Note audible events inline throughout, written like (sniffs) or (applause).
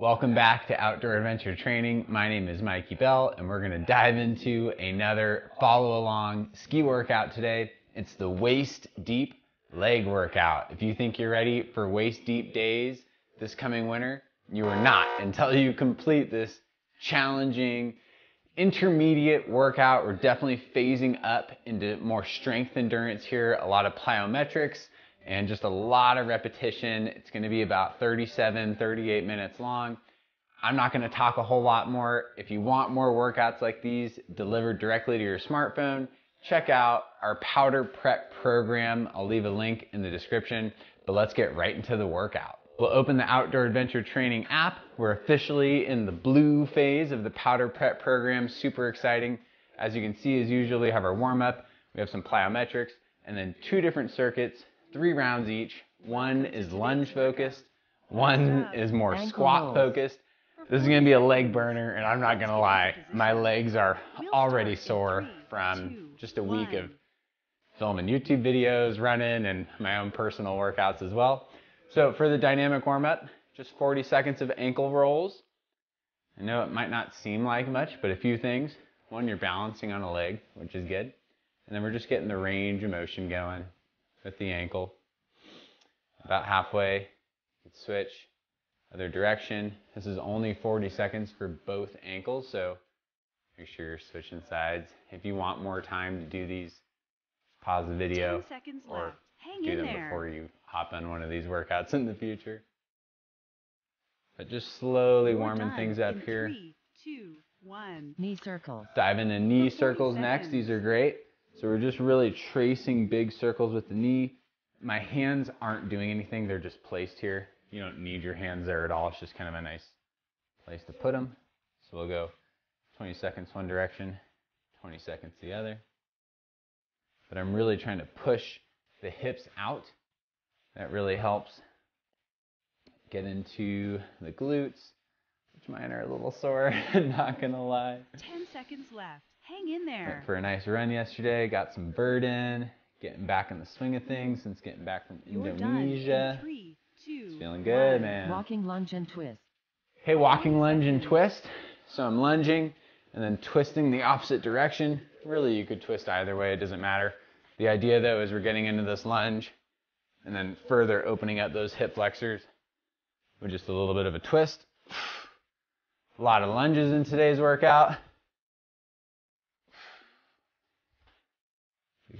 Welcome back to Outdoor Adventure Training. My name is Mikey Bell, and we're going to dive into another follow along ski workout today. It's the waist deep leg workout. If you think you're ready for waist deep days this coming winter, you are not (laughs) until you complete this challenging intermediate workout. We're definitely phasing up into more strength endurance here, a lot of plyometrics and just a lot of repetition. It's going to be about 37, 38 minutes long. I'm not going to talk a whole lot more. If you want more workouts like these delivered directly to your smartphone, check out our powder prep program. I'll leave a link in the description, but let's get right into the workout. We'll open the Outdoor Adventure Training app. We're officially in the blue phase of the powder prep program. Super exciting. As you can see, as usual, we have our warm up, we have some plyometrics, and then two different circuits three rounds each. One is lunge focused, one is more squat focused. This is gonna be a leg burner, and I'm not gonna lie, my legs are already sore from just a week of filming YouTube videos, running, and my own personal workouts as well. So for the dynamic warm up, just 40 seconds of ankle rolls. I know it might not seem like much, but a few things. One, you're balancing on a leg, which is good. And then we're just getting the range of motion going with the ankle. About halfway, switch other direction. This is only 40 seconds for both ankles, so make sure you're switching sides. If you want more time to do these, pause the video or do them there. before you hop on one of these workouts in the future. But just slowly You're warming things up here. Three, two, one. Knee circles. Dive into knee circles seconds. next. These are great. So we're just really tracing big circles with the knee. My hands aren't doing anything, they're just placed here. You don't need your hands there at all, it's just kind of a nice place to put them. So we'll go 20 seconds one direction, 20 seconds the other. But I'm really trying to push the hips out. That really helps get into the glutes, which mine are a little sore, (laughs) not gonna lie. 10 seconds left. Hang in there. Went for a nice run yesterday, got some vert in, getting back in the swing of things since getting back from You're Indonesia. In three, two, it's feeling good, one. man. Walking lunge and twist. Hey, walking lunge and twist. So I'm lunging and then twisting the opposite direction. Really, you could twist either way, it doesn't matter. The idea though is we're getting into this lunge and then further opening up those hip flexors with just a little bit of a twist. (sighs) A lot of lunges in today's workout.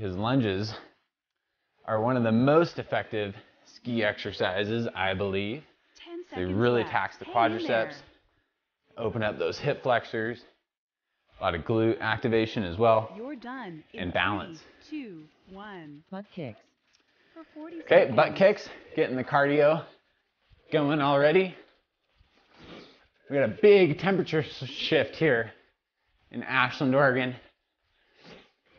Because lunges are one of the most effective ski exercises, I believe. They really left. tax the Hang quadriceps, open up those hip flexors, a lot of glute activation as well, You're done and balance. Three, two, one. Butt kicks. okay, seconds. butt kicks, getting the cardio going already. We got a big temperature shift here in Ashland, Oregon.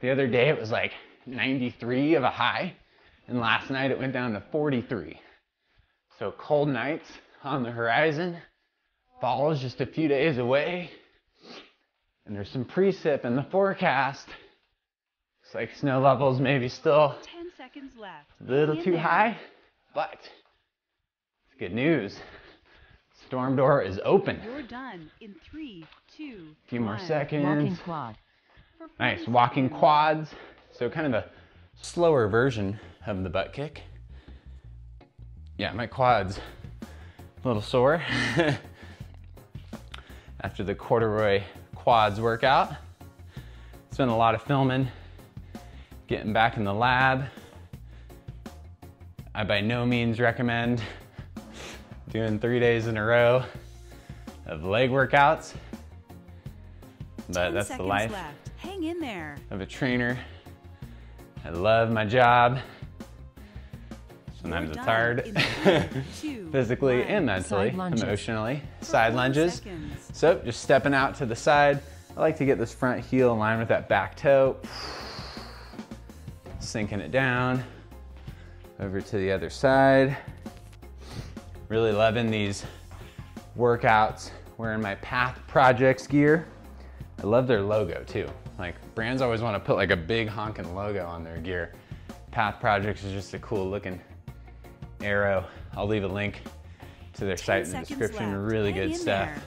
The other day it was like 93 of a high, and last night it went down to 43. So cold nights on the horizon. Fall is just a few days away, and there's some precip in the forecast. Looks like snow levels maybe still 10 seconds left. a little Hang too there. high, but it's good news. Storm door is open. You're done in three, two, A few more one. seconds. Walking quad. Nice, walking quads. So kind of a slower version of the butt kick. Yeah, my quads a little sore (laughs) after the corduroy quads workout. It's been a lot of filming, getting back in the lab. I by no means recommend doing three days in a row of leg workouts, but that's the life Left. Hang in there. of a trainer. I love my job. Sometimes it's hard, (laughs) physically and mentally, Side emotionally. Side 40 lunges. seconds. So just stepping out to the side. I like to get this front heel in line with that back toe. Sinking it down. Over to the other side. Really loving these workouts. Wearing my Path Projects gear. I love their logo too. Like brands always want to put like a big honking logo on their gear. Path Projects is just a cool looking arrow. I'll leave a link to their site in the description. left. Really Hang good stuff. there.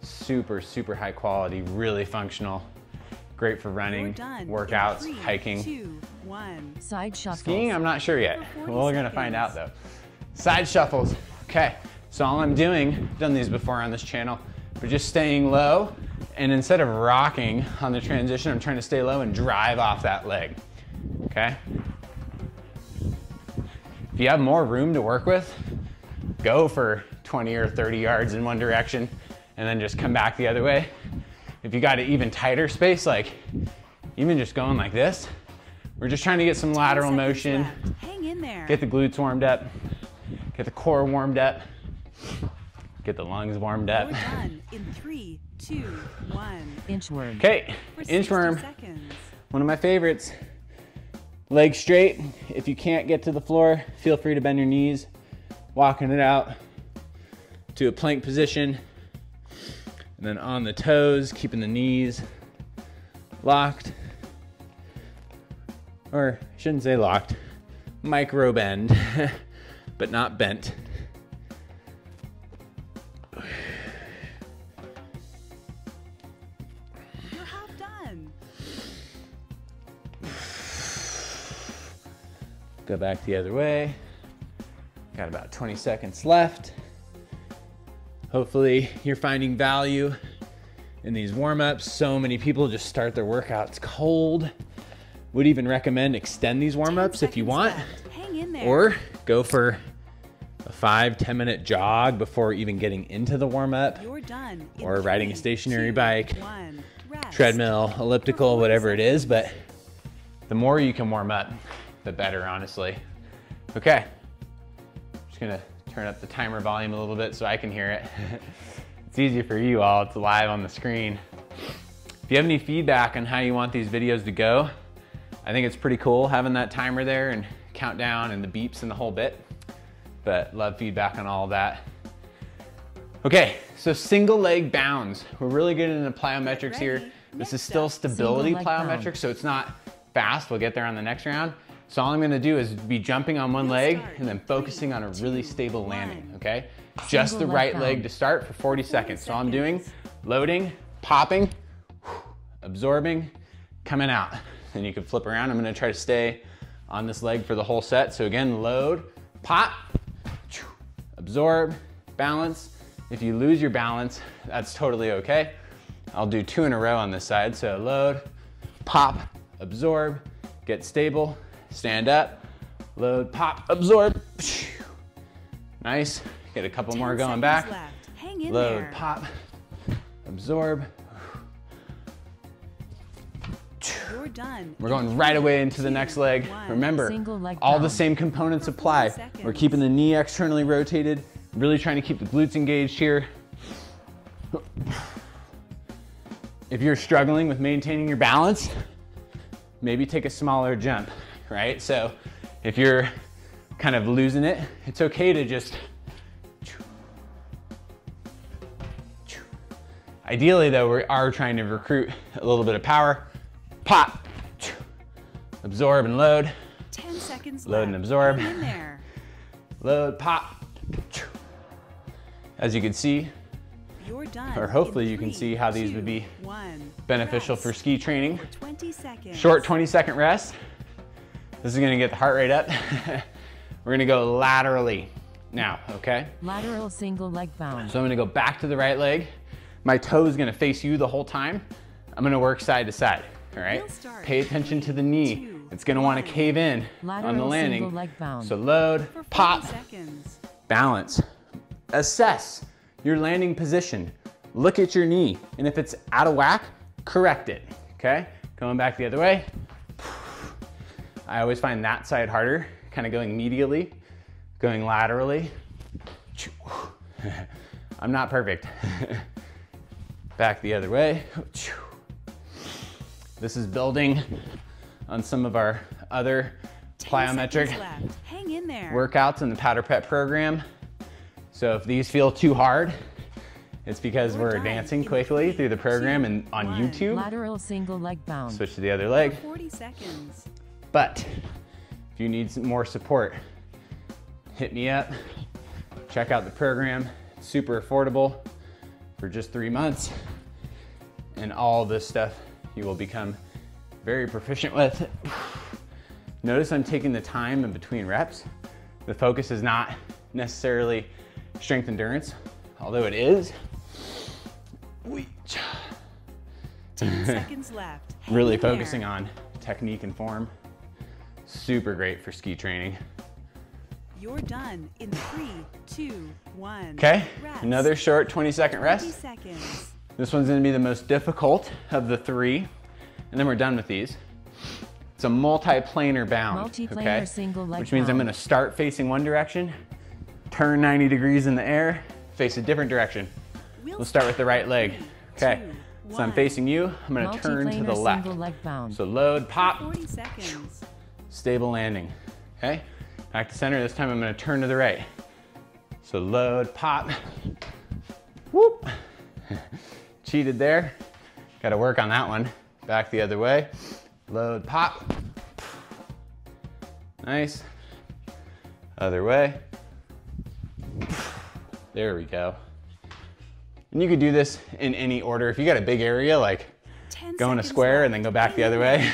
Super, super high quality, really functional. Great for running, workouts, three, hiking. Two, one. Side shuffles. Skiing, I'm not sure yet. For 40 We're gonna find out though. Side shuffles. Okay, so all I'm doing, done these before on this channel, but just staying low, and instead of rocking on the transition, I'm trying to stay low and drive off that leg. Okay? If you have more room to work with, go for 20 or 30 yards in one direction and then just come back the other way. If you got an even tighter space, like even just going like this, we're just trying to get some lateral motion, left. Hang in there. get the glutes warmed up, get the core warmed up, get the lungs warmed You're up. done in three, two, one. Inchworm. Okay, For 60 inchworm, seconds. one of my favorites. Legs straight. If you can't get to the floor, feel free to bend your knees, walking it out to a plank position. And then on the toes, keeping the knees locked. Or I shouldn't say locked, micro bend, (laughs) but not bent. You're half done. Go back the other way. Got about 20 seconds left. Hopefully, you're finding value in these warm ups. So many people just start their workouts cold. Would even recommend extend these warm ups if you want. Hang in there. or go for five, 10 minute jog before even getting into the warm up. You're done. in or riding a stationary two, bike, one. Treadmill, elliptical, whatever it is, but the more you can warm up, the better, honestly. Okay, I'm just gonna turn up the timer volume a little bit so I can hear it. (laughs) it's easy for you all, it's live on the screen. If you have any feedback on how you want these videos to go, I think it's pretty cool having that timer there and countdown and the beeps and the whole bit. But love feedback on all that. Okay, so single leg bounds. We're really getting into plyometrics here. This is still stability bound. plyometrics, so it's not fast. We'll get there on the next round. So all I'm gonna do is be jumping on one leg and then focusing on a really stable landing, okay? Just the right leg to start for 40 seconds. So all I'm doing, loading, popping, absorbing, coming out. Then you can flip around. I'm gonna try to stay on this leg for the whole set. So again, load, pop, absorb, balance. If you lose your balance, that's totally okay. I'll do two in a row on this side. So load, pop, absorb, get stable, stand up, load, pop, absorb. Nice. Get a couple 10 more going back. Left. Hang in Load, there. pop, absorb. You're done. We're going right away into the next leg. Remember, all the same components apply. We're keeping the knee externally rotated, really trying to keep the glutes engaged here. If you're struggling with maintaining your balance, maybe take a smaller jump, right? So if you're kind of losing it, it's okay to just Ideally though, we are trying to recruit a little bit of power. Pop, absorb and load, 10 seconds Load and absorb. Hang in there. load, pop. As you can see, You're done. Or in hopefully you can see how these would be one. beneficial for ski training. For 20 seconds. Short 20 second rest. This is gonna get the heart rate up. (laughs) We're gonna go laterally now, okay? Lateral single leg bound. So I'm gonna go back to the right leg. My toe is gonna face you the whole time. I'm gonna work side to side, all right? Start Pay attention three, to the knee. two, It's gonna wanna cave in on the landing. single leg bound. So load, pop, seconds. balance. Assess your landing position. Look at your knee, and if it's out of whack, correct it, okay? Going back the other way. I always find that side harder, kind of going medially, going laterally. (laughs) I'm not perfect. (laughs) Back the other way. This is building on some of our other 10 plyometric. Hang in there. workouts in the Powder Prep program. So if these feel too hard, it's because We're we're advancing quickly three, through the program two, and on one. YouTube. Lateral single leg bound. Switch to the other leg. 40 seconds. But if you need some more support, hit me up. check out the program. It's super affordable for just three months. And all this stuff you will become very proficient with. (sighs) Notice I'm taking the time in between reps. The focus is not necessarily strength endurance, although it is. We- 10 (laughs) seconds left. Hang Really there. focusing on technique and form. Super great for ski training. You're done in three, two, one. Okay, another short 20 second 20 rest. seconds. This one's gonna be the most difficult of the three, and then we're done with these. It's a multi-planar bound, Multiplanar okay? single leg Which means I'm gonna start facing one direction, turn 90 degrees in the air, face a different direction. We'll start with the right leg. Okay, so I'm facing you, I'm gonna turn to the left. leg bound. So load, pop, 40 seconds. stable landing. Okay, back to center. This time I'm gonna turn to the right. So load, pop, whoop. (laughs) Cheated there. Gotta work on that one. Back the other way. Load, pop. Nice. Other way. There we go. And you could do this in any order. If you got a big area, like 10 go in a square left. and then go back the other way.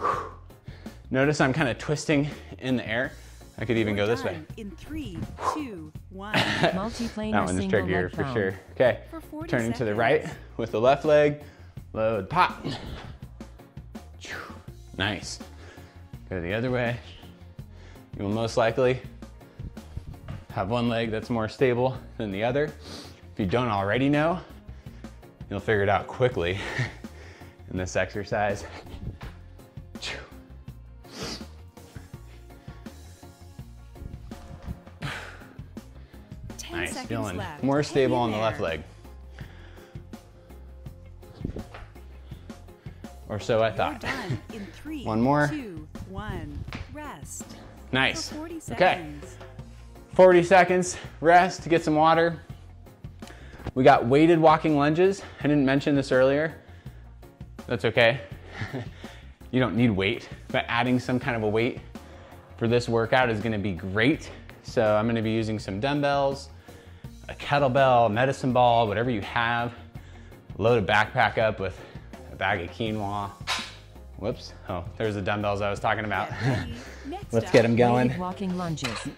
(laughs) Notice I'm kind of twisting in the air. I could even go this way. In three, two, one. (laughs) Multiplanar That one's single trickier for bound. sure. Okay, For 40 turning to the right with the left leg. Load, pop. Nice. Go the other way. You will most likely have one leg that's more stable than the other. If you don't already know, you'll figure it out quickly (laughs) in this exercise. Nice, left. more stable in on the left leg. Or so I You're thought. done (laughs) in three, One more. two, one. Rest. Nice. For 40 Okay, 40 seconds, rest to get some water. We got weighted walking lunges. I didn't mention this earlier. That's okay. (laughs) you don't need weight, but adding some kind of a weight for this workout is gonna be great. So I'm gonna be using some dumbbells, a kettlebell, medicine ball, whatever you have. Load a backpack up with a bag of quinoa. Whoops, oh, there's the dumbbells I was talking about. Get ready. (laughs) Next Let's get them going. Walking lunges.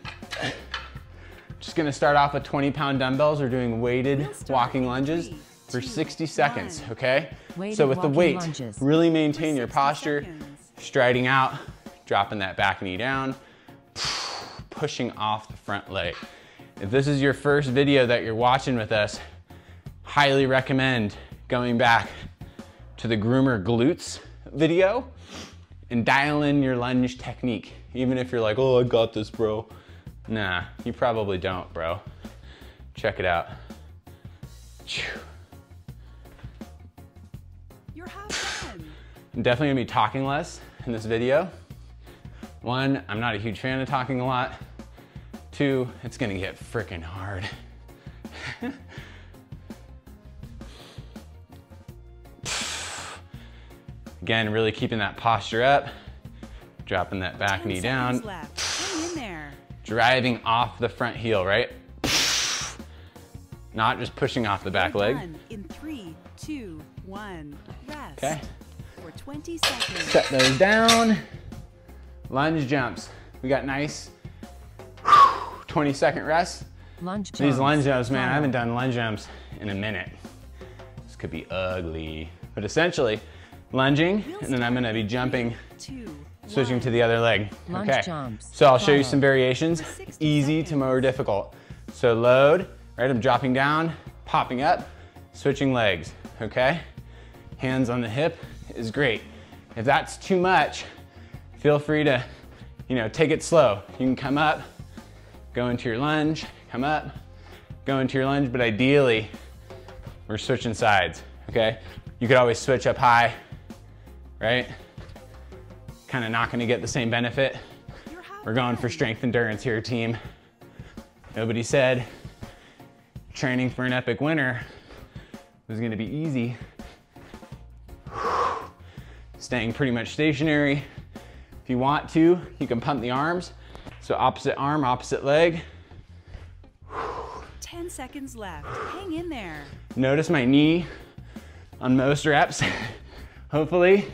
Just gonna start off with 20 pound dumbbells. We're doing weighted We'll walking lunges three, for two, 60 seconds, one. okay? Weighted so with the weight, lunges. really maintain your posture, seconds. striding out, dropping that back knee down, (sighs) pushing off the front leg. If this is your first video that you're watching with us, highly recommend going back to the groomer glutes video and dial in your lunge technique. Even if you're like, oh, I got this, bro. Nah, you probably don't, bro. Check it out. You're half. I'm definitely gonna be talking less in this video. One, I'm not a huge fan of talking a lot. Two, it's gonna get freaking hard. (laughs) Again, really keeping that posture up, dropping that back knee down, in there. driving off the front heel, right? Not just pushing off the back leg. In three, two, one. Rest. Okay. For 20 seconds. Set those down. Lunge jumps. We got nice 20 second rest. Lunge jumps. These lunge jumps, man, I haven't done lunge jumps in a minute. This could be ugly. But essentially, lunging, and then I'm gonna be jumping, switching to the other leg. Okay. So I'll show you some variations, easy to more difficult. So load, right? I'm dropping down, popping up, switching legs, okay? Hands on the hip is great. If that's too much, feel free to, you know, take it slow. You can come up, go into your lunge, come up, go into your lunge, but ideally, we're switching sides, okay? You could always switch up high, right? Kind of not gonna get the same benefit. We're going for strength endurance here, team. Nobody said training for an epic winner was gonna be easy. Staying pretty much stationary. If you want to, you can pump the arms. So opposite arm, opposite leg. 10 seconds left. Hang in there. Notice my knee on most reps, (laughs) hopefully,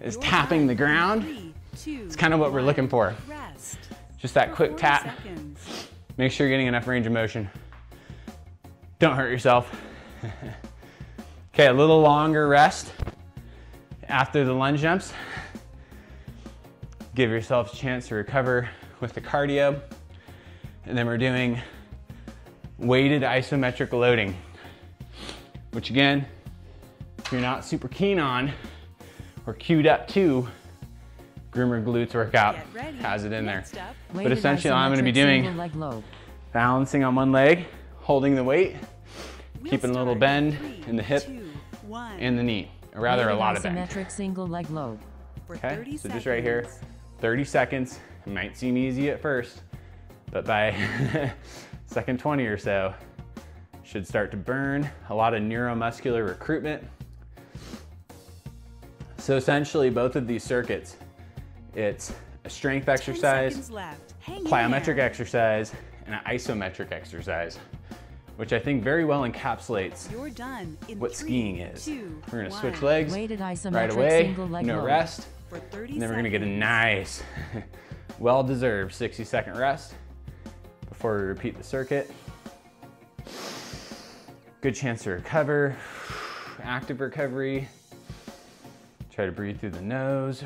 is You're tapping done the ground. Three, two, It's kind of what we're looking for. Rest. Just that For quick tap. Seconds. Make sure you're getting enough range of motion. Don't hurt yourself. (laughs) okay, a little longer rest after the lunge jumps. Give yourself a chance to recover with the cardio. And then we're doing weighted isometric loading, which again, if you're not super keen on or queued up to, Groomer Glutes workout has it in there. Next But essentially all I'm gonna be doing- single leg load. balancing on one leg, holding the weight, we'll keeping a little bend three, in the hip two, one. and the knee, or rather a lot of bend. Isometric single leg load. For Okay, 30 so just right here, 30 seconds. It might seem easy at first, but by (laughs) second 20 or so, should start to burn a lot of neuromuscular recruitment. So essentially both of these circuits, it's a strength exercise, seconds left. Plyometric exercise, and an isometric exercise, which I think very well encapsulates You're done in what three, skiing is. two, We're gonna one. switch legs right away, single leg no load. rest, For 30 and then we're gonna get a nice, (laughs) well-deserved 60 second rest before we repeat the circuit. Good chance to recover, active recovery. Try to breathe through the nose.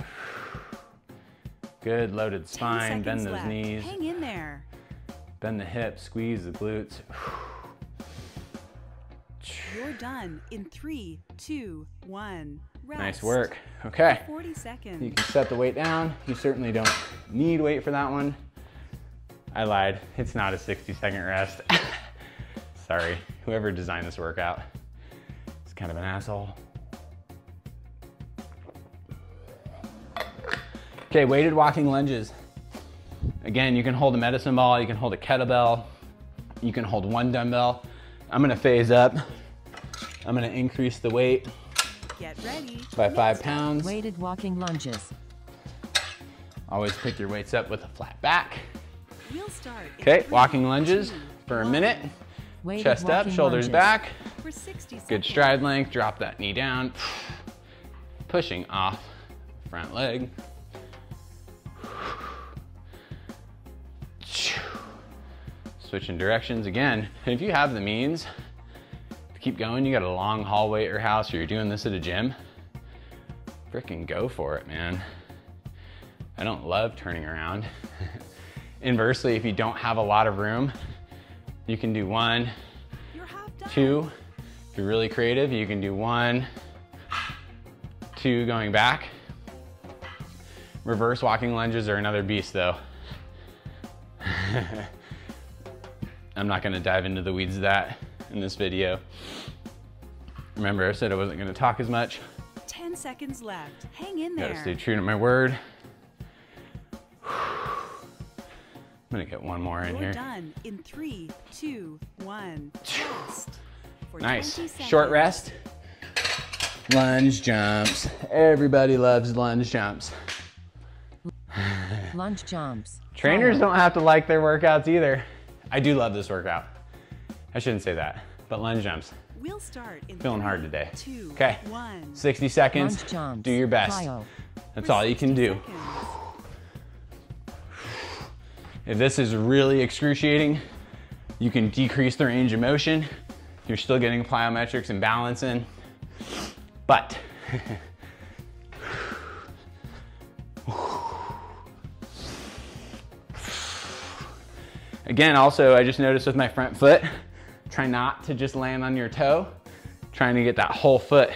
Good, loaded spine, bend those left. knees, Hang in there. bend the hips, squeeze the glutes. Done in three, two, one. Rest. Nice work. Okay. 40 seconds. You can set the weight down. You certainly don't need weight for that one. I lied. It's not a 60 second rest. (laughs) Sorry, whoever designed this workout is kind of an asshole. Okay, weighted walking lunges. Again, you can hold a medicine ball, you can hold a kettlebell, you can hold one dumbbell. I'm gonna phase up. I'm gonna increase the weight Get ready. by five pounds. Weighted walking lunges. Always pick your weights up with a flat back. We'll start. Okay, three, walking lunges two, for a one. minute. Weighted Chest up, shoulders lunges. back. For 60. Good stride length, drop that knee down. Pushing off front leg. Switching directions again. If you have the means to keep going, you got a long hallway at your house or you're doing this at a gym, freaking go for it, man. I don't love turning around. (laughs) Inversely, if you don't have a lot of room, you can do one, You're half done. two. If you're really creative, you can do one, two going back. Reverse walking lunges are another beast though. (laughs) I'm not gonna dive into the weeds of that in this video. Remember, I said I wasn't gonna talk as much. 10 seconds left. Hang in there. Gotta stay true to my word. I'm gonna get one more in You're here. done in three, two, one. Rest. For Nice. Short rest. Lunge jumps. Everybody loves lunge jumps. (sighs) Lunge jumps. Trainers don't have to like their workouts either. I do love this workout. I shouldn't say that, but lunge jumps. We'll start in Feeling three, hard today. Two, Okay. one. 60 seconds. Lunge jumps. Do your best. Plyo. That's For all you can do. seconds. If this is really excruciating, you can decrease the range of motion. You're still getting plyometrics and balance in. But (sighs) again, also, I just noticed with my front foot, try not to just land on your toe, trying to get that whole foot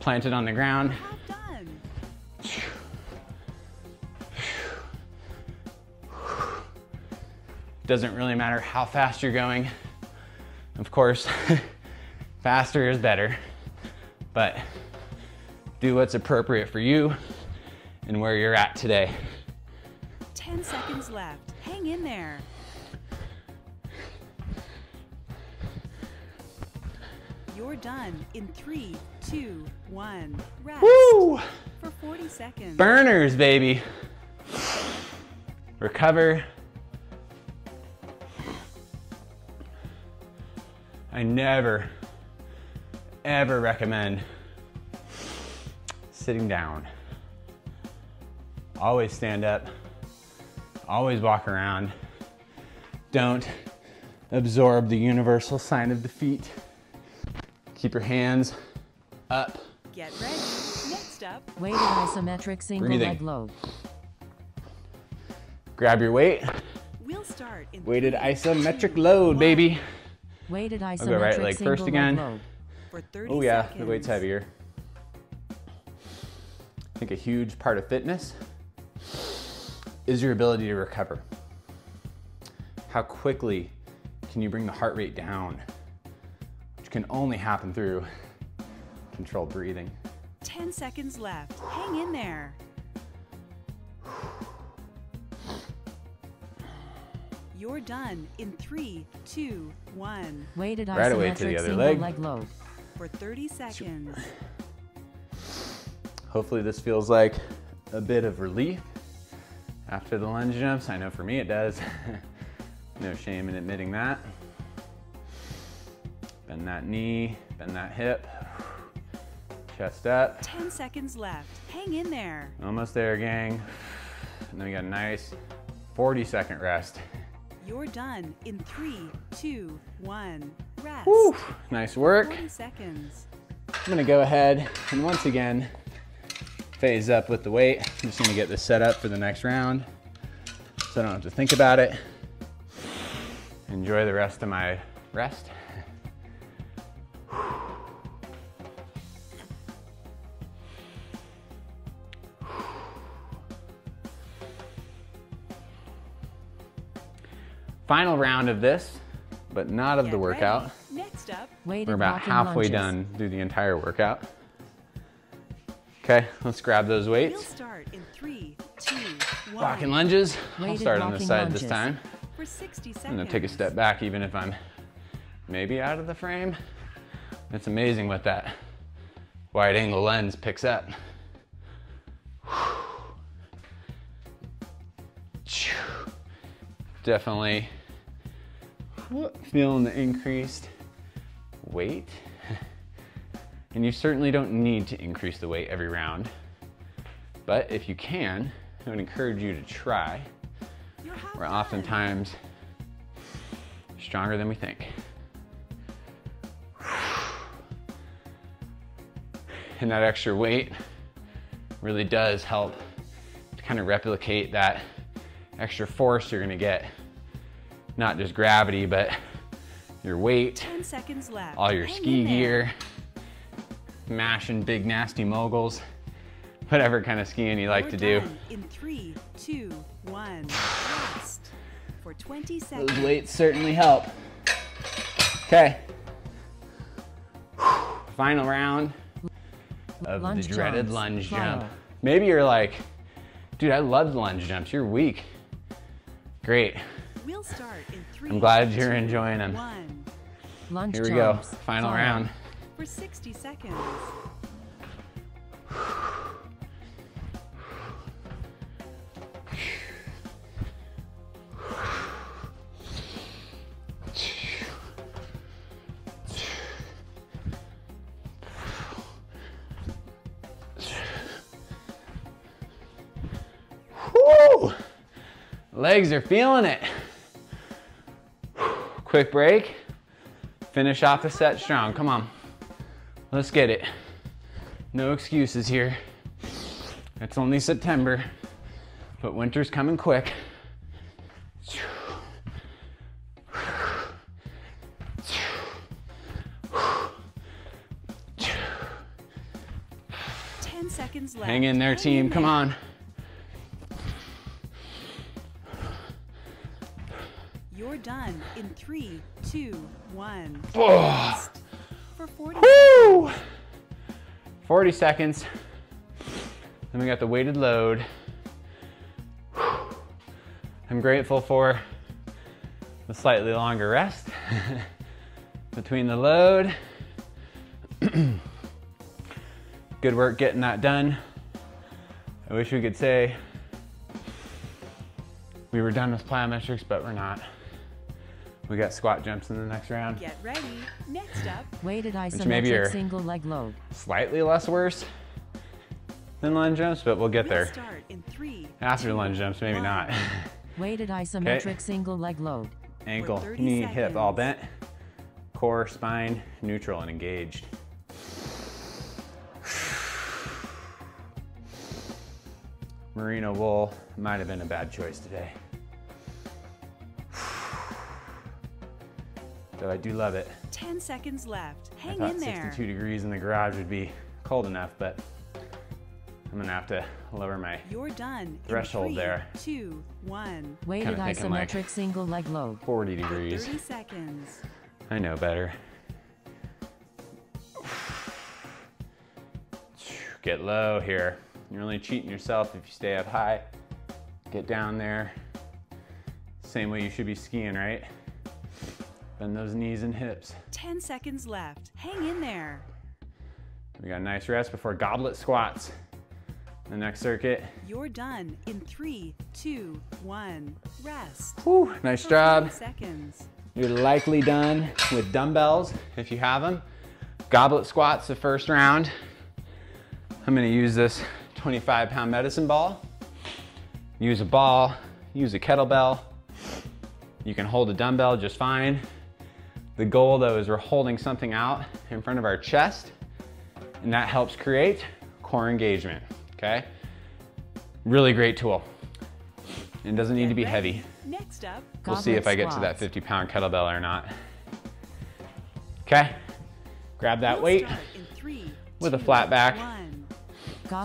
planted on the ground. Doesn't really matter how fast you're going. Of course, (laughs) faster is better, but do what's appropriate for you and where you're at today. 10 seconds left. Hang in there. You're done in three, two, one. Rest. Woo! For 40 seconds. Burners, baby. Recover. I never, ever recommend sitting down. Always stand up, always walk around. Don't absorb the universal sign of defeat. Keep your hands up. Get ready. Next up, Weighted isometric single Breathing. leg load. Grab your weight. we'll start in Weighted three, isometric two, load, one. baby. Weighted go isometric right leg single first leg again. load. For 30 Oh yeah, seconds. the weight's heavier. I think a huge part of fitness is your ability to recover. How quickly can you bring the heart rate down? Which can only happen through controlled breathing. 10 seconds left. Hang in there. You're done in three, two, one. Weighted Right away to the isometric other single leg. leg load. For 30 seconds. Hopefully this feels like a bit of relief after the lunge jumps. I know for me it does. (laughs) no shame in admitting that. Bend that knee, bend that hip. Chest up. 10 seconds left. Hang in there. Almost there, gang. And then we got a nice 40 second rest. You're done in three, two, one. Rest. Woo! Nice work. 40 seconds. I'm gonna go ahead and once again phase up with the weight. I'm just gonna get this set up for the next round so I don't have to think about it. Enjoy the rest of my rest. Final round of this, but not of the workout. ready. Next up, We're about halfway lunges. done through the entire workout. Okay, let's grab those weights. we'll weights. start in three, two, one. Walking lunges. I'll start on this walking side this time. For 60 seconds. I'm gonna take a step back even if I'm maybe out of the frame. It's amazing what that wide angle lens picks up. Definitely feeling the increased weight. And you certainly don't need to increase the weight every round. But if you can, I would encourage you to try. We're oftentimes stronger than we think. And that extra weight really does help to kind of replicate that extra force you're gonna get. Not just gravity, but your weight, 10 seconds left. all your Hang ski gear, mashing big nasty moguls, whatever kind of skiing you like You're to do. In three, two, one. Rest. For 20 seconds. Those weights certainly help. Okay. Final round of Lunge the dreaded jumps. lunge Plyo. jump. Maybe you're like, dude, I love lunge jumps. You're weak. Great. We'll start in three. I'm glad you're two, enjoying 'em. One. Lunge Here we go. Final Plyo. round. For 60 seconds. Legs are feeling it. Quick break. Finish off the set strong. Come on. Let's get it. No excuses here. It's only September, but winter's coming quick. 10 seconds left. Hang in there, team. Come on. In three, two, one. Oh. For 40 Woo! 40 seconds. Then we got the weighted load. I'm grateful for the slightly longer rest (laughs) between the load. (clears throat) Good work getting that done. I wish we could say we were done with plyometrics, but we're not. We got squat jumps in the next round. Get ready. Next up, Weighted isometric single leg load. Slightly less worse than lunge jumps, but we'll get there. start in three. After two, lunge jumps, maybe one. not. (laughs) Weighted isometric single leg load. Ankle, 30 knee, hip, all bent. Core, spine, neutral and engaged. (sighs) Merino wool might have been a bad choice today. Though I do love it. 10 seconds left. Hang in there. 62 degrees in the garage would be cold enough, but I'm gonna have to lower my You're done. in Threshold three, there. Two, one. Weighted Kinda like- isometric single leg load. 40 degrees. 30 seconds. I know better. Get low here. You're only cheating yourself if you stay up high. Get down there. Same way you should be skiing, right? Bend those knees and hips. 10 seconds left. Hang in there. We got a nice rest before goblet squats. The next circuit. You're done in three, two, one. Rest. Whew, nice job. seconds. You're likely done with dumbbells if you have them. Goblet squats the first round. I'm gonna use this 25 pound medicine ball. Use a ball, use a kettlebell. You can hold a dumbbell just fine. The goal though is we're holding something out in front of our chest and that helps create core engagement, okay? Really great tool. It doesn't need to be heavy. Next up, We'll see if I get to that 50 pound kettlebell or not. Okay, grab that weight, in three, with a flat back.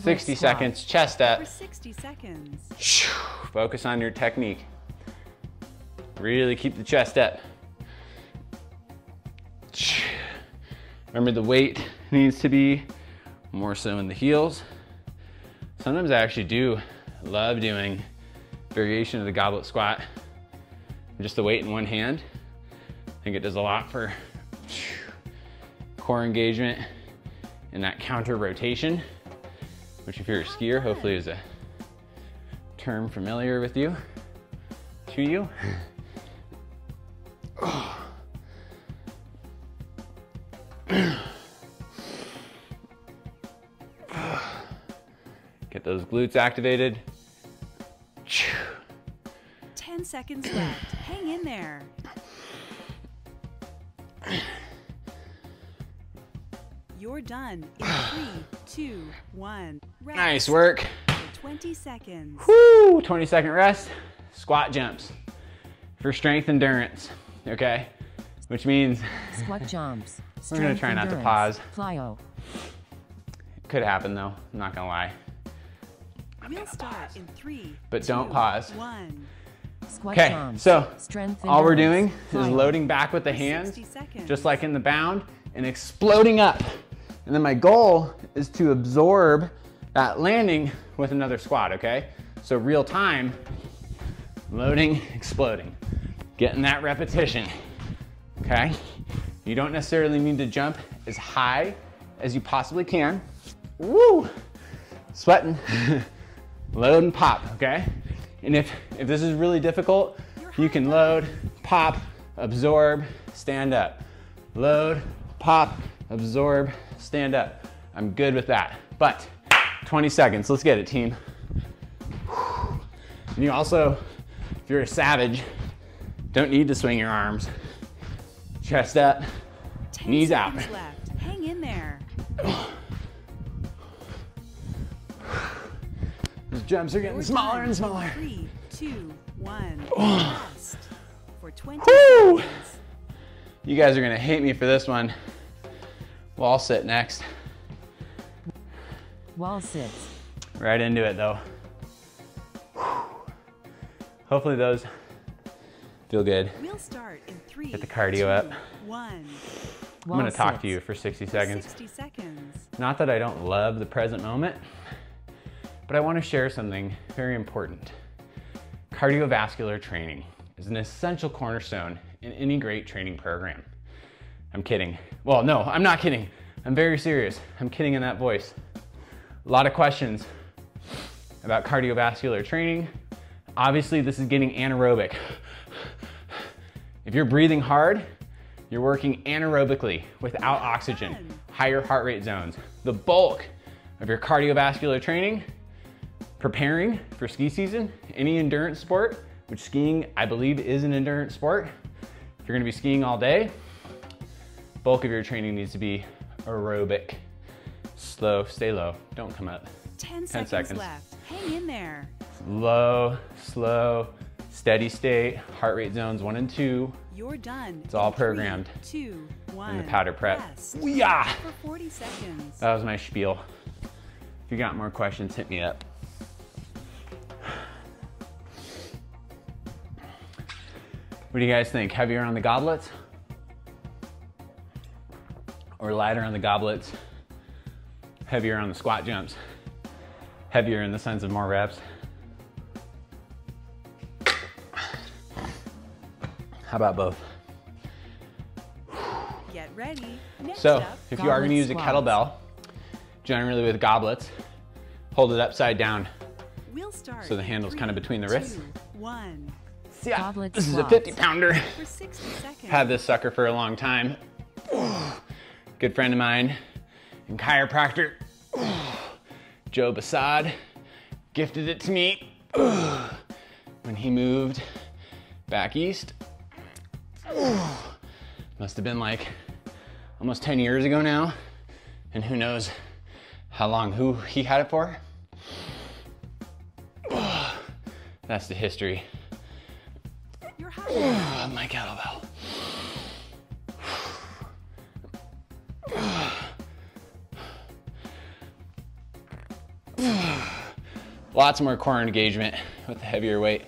60 squat. seconds, chest For up. 60 seconds. Focus on your technique. Really keep the chest up. Remember the weight needs to be more so in the heels. Sometimes I actually do love doing variation of the goblet squat. Just the weight in one hand. I think it does a lot for core engagement and that counter rotation, which if you're a skier, hopefully is a term familiar with you, to you. (sighs) (sighs) Oh, (clears throat) Get those glutes activated. 10 seconds left. Hang in there. You're done in (sighs) three, two, one. Rest Nice work. 20 seconds. Woo! 20 second rest. Squat jumps for strength endurance. Okay? Which means Squat jumps. We're gonna try not to endurance. pause. Plyo. could happen though. I'm not gonna lie. I'm We'll start in three, But don't pause. One. Okay, so Strength all we're doing endurance. is loading back with the For hands, just like in the bound, and exploding up. And then my goal is to absorb that landing with another squat, okay? So real time, loading, exploding. Getting that repetition, okay? You don't necessarily need to jump as high as you possibly can. Woo! Sweating. (laughs) load and pop, okay? And if, if this is really difficult, you can load, pop, absorb, stand up. Load, pop, absorb, stand up. I'm good with that. But 20 seconds, let's get it, team. And you also, if you're a savage, don't need to swing your arms. Chest up, 10 knees out. left. Hang in there. Those jumps are getting You're smaller done and smaller. Three, two, one. (sighs) Rest. For 20 Woo! seconds. You guys are gonna hate me for this one. Well, I'll sit next. Wall sits. Right into it though. Hopefully those feel good. We'll start in three, Get the cardio two, up. one. I'm gonna talk to you for 60 seconds. 60 seconds. Not that I don't love the present moment, but I wanna share something very important. Cardiovascular training is an essential cornerstone in any great training program. I'm kidding. Well, no, I'm not kidding. I'm very serious. I'm kidding in that voice. A lot of questions about cardiovascular training. Obviously, this is getting anaerobic. If you're breathing hard, you're working anaerobically without oxygen, higher heart rate zones. The bulk of your cardiovascular training, preparing for ski season, any endurance sport, which skiing, I believe, is an endurance sport. If you're gonna be skiing all day, bulk of your training needs to be aerobic. Slow, stay low, don't come up. 10 10 seconds, seconds. left. Hang in there. Low, slow, steady state, heart rate zones one and two, You're done. It's all programmed Two, one. in the powder prep. Yeah, for 40 seconds. that was my spiel. If you got more questions, hit me up. What do you guys think? Heavier on the goblets? Or lighter on the goblets? Heavier on the squat jumps? Heavier in the sense of more reps? How about both? Get ready. Next So, up, if you are going to use a squats. kettlebell, generally with goblets, hold it upside down. we'll start. So the handle's kinda between the wrists. two, One. Yeah, Goblet this is a 50 pounder. For 60 seconds. Had this sucker for a long time. Good friend of mine and chiropractor, Joe Basad, gifted it to me when he moved back east. Must have been like almost 10 years ago now. And who knows how long who he had it for. (sighs) That's the history of (sighs) my kettlebell. (sighs) Lots more core engagement with the heavier weight.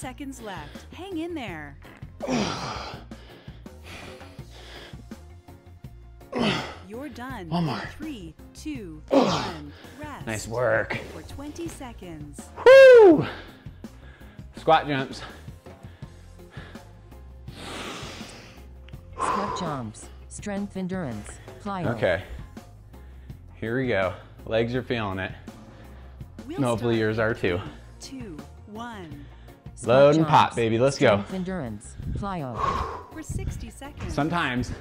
Seconds left. Hang in there. You're done. Oh one more. Three, two, one. Rest. Nice work. For 20 seconds. Woo! Squat jumps. Squat jumps. Strength endurance. Plyo. Okay. Here we go. Legs are feeling it. We'll hopefully yours are too. three, Two, one. Squat Load and pop, baby. Let's go. Strength endurance. Plyo. For 60 seconds. Sometimes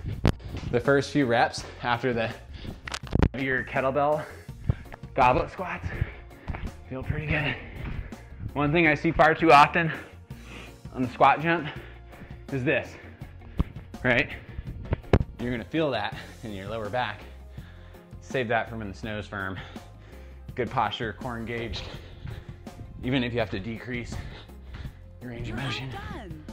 the first few reps after the your kettlebell goblet squats feel pretty good. One thing I see far too often on the squat jump is this, right? You're gonna feel that in your lower back. Save that from when the snow's firm. Good posture, core engaged. Even if you have to decrease your range of motion. done.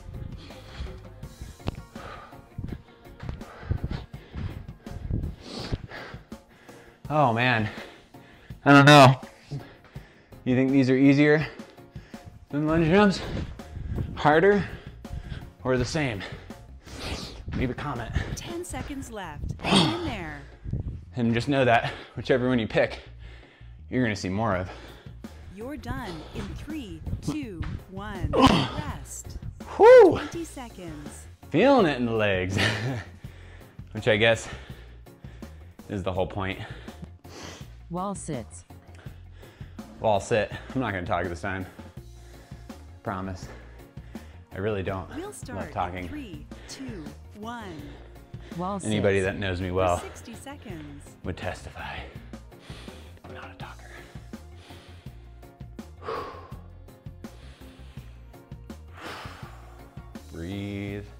Oh man, I don't know. You think these are easier than lunge jumps? Harder or the same? Leave a comment. 10 seconds left. (gasps) Hang in there. And just know that whichever one you pick, you're gonna see more of. You're done in three, two, one. Rest. Whew! 20 seconds. Feeling it in the legs. (laughs) Which I guess is the whole point. Wall sits. Wall sit. I'm not gonna talk this time. Promise. I really don't We'll start in talking. three, two, one. Wall sits. Anybody that knows me well. 60 seconds. would testify. Breathe.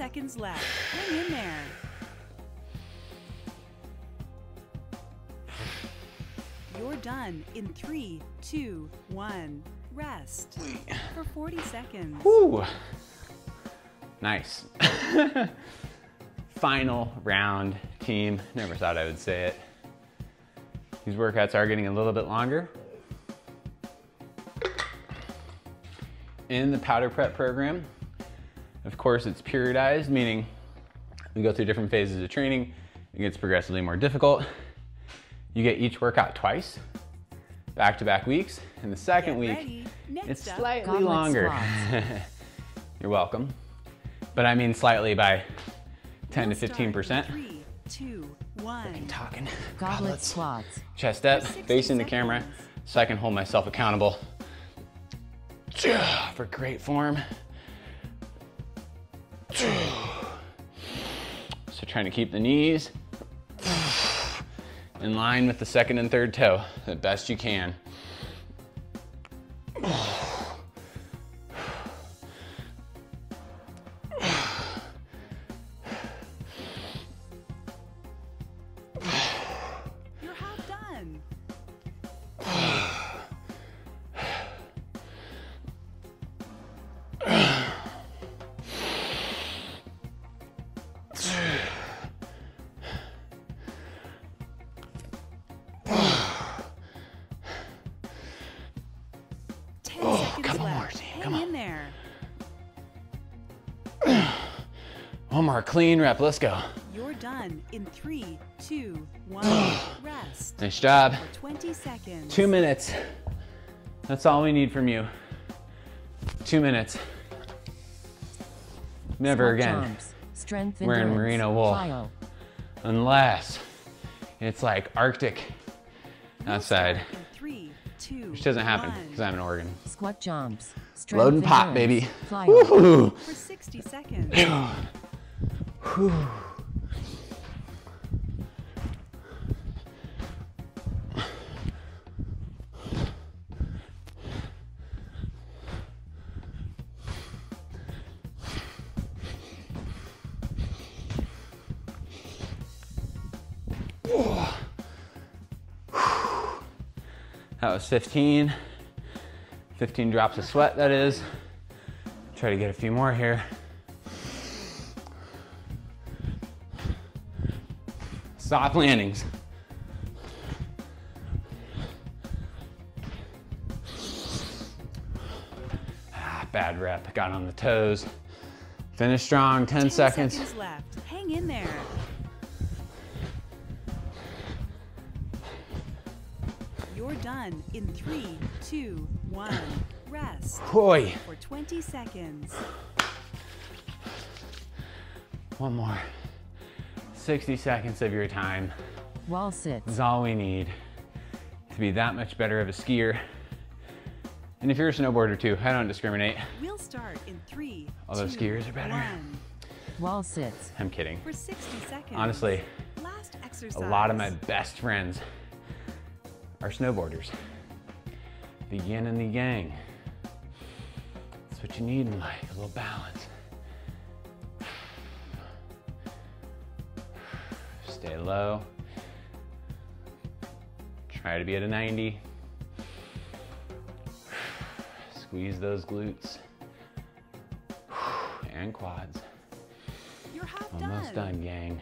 Seconds left. Hang in there. You're done in three, two, one. Rest for 40 seconds. Woo! Nice. (laughs) final round, team. Never thought I would say it. These workouts are getting a little bit longer. In the powder prep program, of course, it's periodized, meaning we go through different phases of training. It gets progressively more difficult. You get each workout twice, back to back weeks. And the second week, it's slightly longer. (laughs) You're welcome. But I mean slightly by 10 We'll to 15%. in Three, two, one. Talking. Goblet Goblets. squats. Chest up, 60 facing the camera, so I can hold myself accountable. (sniffs) For great form. Trying to keep the knees (sighs) in line with the second and third toe the best you can. There. (sighs) One more clean rep, let's go. You're done in three, two, one. (sighs) Rest Nice job. for 20 seconds. Two minutes. That's all we need from you. Two minutes. Never Squat again. Jumps. Strength Wearing endurance. merino wool. Plyo. Unless it's like Arctic We'll outside. Start two, Which doesn't happen because I'm in Oregon. Squat jumps. Strength Load and pop, endurance. baby. Plyo. Woohoo! For 60 seconds. (sighs) was 15. 15 drops of sweat, that is. Try to get a few more here. Soft landings. Ah, bad rep. Got on the toes. Finish strong. 10, 10 seconds. seconds left. Hang in there. You're done in three, two, one. Rest Boy, for 20 seconds. one more. 60 seconds of your time. Wall sits. is all we need to be that much better of a skier. And if you're a snowboarder too, I don't discriminate. We'll start in three, All those two, skiers are better. one. Wall sits. I'm kidding. For 60 seconds. Honestly, Last a lot of my best friends are snowboarders. The yin and the yang. That's what you need in life, a little balance. Stay low. Try to be at a 90. Squeeze those glutes and quads. You're half Almost done, gang.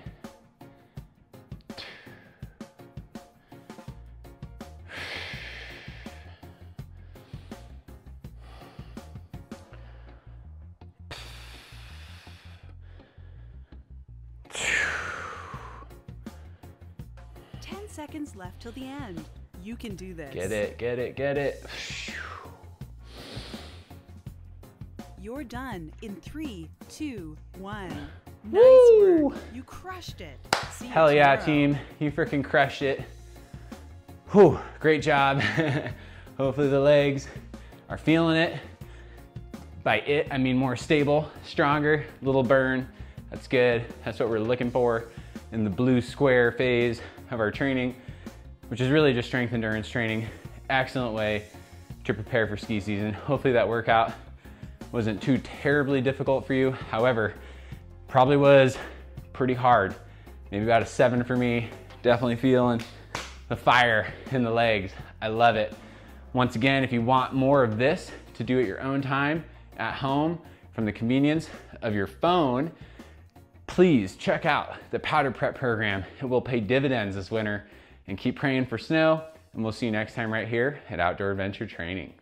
Seconds left till the end. You can do this. Get it, get it, get it. You're done in three, two, one. Nice Woo! work. You crushed it. See Hell yeah, team. You freaking crushed it. Whew, great job. (laughs) Hopefully the legs are feeling it. By it, I mean more stable, stronger, little burn. That's good. That's what we're looking for in the blue square phase of our training, which is really just strength endurance training. Excellent way to prepare for ski season. Hopefully that workout wasn't too terribly difficult for you. However, probably was pretty hard. Maybe about a seven for me. Definitely feeling the fire in the legs. I love it. Once again, if you want more of this to do at your own time at home from the convenience of your phone, please check out the powder prep program. It will pay dividends this winter and keep praying for snow. And we'll see you next time right here at Outdoor Adventure Training.